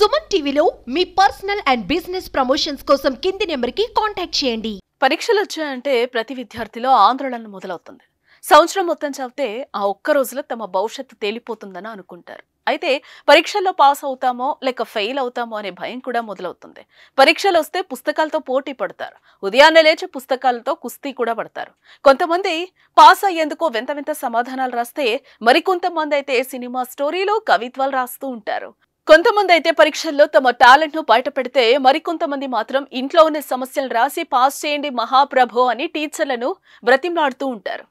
సుమన్ టీవీలో మీ personal and business promotions కోసం కింది నెంబర్కి కాంటాక్ట్ చేయండి. పరీక్షలు వచ్చాయంటే ప్రతి విద్యార్థిలో ఆందోళన మొదలవుతుంది. సంవత్సరం మొత్తం చదివితే ఆ ఒక్క రోజులో తమ భవిష్యత్తు తేలిపోతుందని అనుకుంటారు. అయితే పరీక్షల్లో పాస్ అవుతామో లేక ఫెయిల్ అవుతామో అనే భయం కూడా మొదలవుతుంది. పరీక్షలు వస్తే పుస్తకాలతో పోటీ పడతారు. ఉదయాన్నే లేచి పుస్తకాలతో కుస్తీ కూడా పడతారు. కొంతమంది పాస్ అయ్యేందుకు వింత వింత సమాధానాలు రాస్తే మరికొంతమంది అయితే సినిమా స్టోరీలు కవిత్వాలు రాస్తూ ఉంటారు. కొంతమంది అయితే పరీక్షల్లో తమ టాలెంట్ను బయట పెడితే మరికొంతమంది మాత్రం ఇంట్లో ఉన్న సమస్యలు రాసి పాస్ చేయండి మహాప్రభో అని టీచర్లను బ్రతిమలాడుతూ ఉంటారు.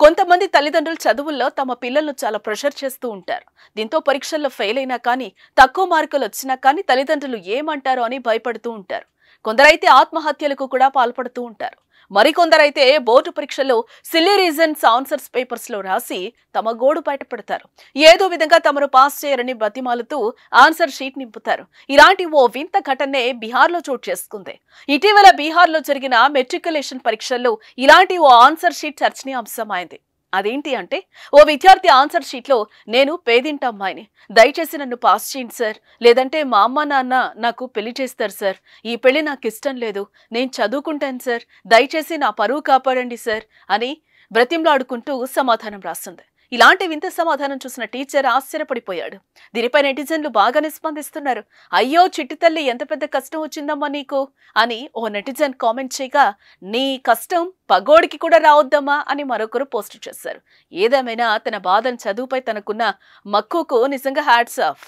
కొంతమంది తల్లిదండ్రులు చదువుల్లో తమ పిల్లలను చాలా ప్రెషర్ చేస్తూ ఉంటారు. దీంతో పరీక్షల్లో ఫెయిల్ అయినా కానీ తక్కువ మార్కులు వచ్చినా కానీ తల్లిదండ్రులు ఏమంటారో అని భయపడుతూ ఉంటారు. కొందరైతే ఆత్మహత్యలకు కూడా పాల్పడుతూ ఉంటారు. మరికొందరైతే బోర్డు పరీక్షల్లో సిల్లీ రీజన్స్ ఆన్సర్స్ పేపర్స్లో రాసి తమ గోడు బయటపడతారు ఏదో విధంగా తమను పాస్ చేయరని బతిమాలుతూ ఆన్సర్ షీట్ నింపుతారు. ఇలాంటి ఓ వింత ఘటనే బీహార్లో చోటు చేసుకుంది. ఇటీవల బీహార్లో జరిగిన మెట్రికులేషన్ పరీక్షల్లో ఇలాంటి ఓ ఆన్సర్ షీట్ చర్చనీయాంశమైంది అదేంటి అంటే ఓ విద్యార్థి ఆన్సర్ షీట్లో నేను పేదింట అమ్మాయిని. దయచేసి నన్ను పాస్ చేయండి సార్. లేదంటే మా అమ్మ నాన్న నాకు పెళ్ళి చేస్తారు సార్. ఈ పెళ్ళి నాకు ఇష్టం లేదు. నేను చదువుకుంటాను సార్. దయచేసి నా పరువు కాపాడండి సార్ అని బ్రతింలాడుకుంటూ సమాధానం రాస్తుంది. ఇలాంటి వింత సమాధానం చూసిన టీచర్ ఆశ్చర్యపడిపోయాడు. దీనిపై నెటిజన్లు బాగానే స్పందిస్తున్నారు అయ్యో చిట్టి తల్లి ఎంత పెద్ద కష్టం వచ్చిందమ్మా నీకు? అని ఓ నెటిజన్ కామెంట్ చేయగా నీ కష్టం పగోడికి కూడా రావద్దమ్మా అని మరొకరు పోస్ట్ చేశారు. ఏదేమైనా తన బాధను చదువుపై తనకున్న మక్కువకు నిజంగా హ్యాట్స్ ఆఫ్.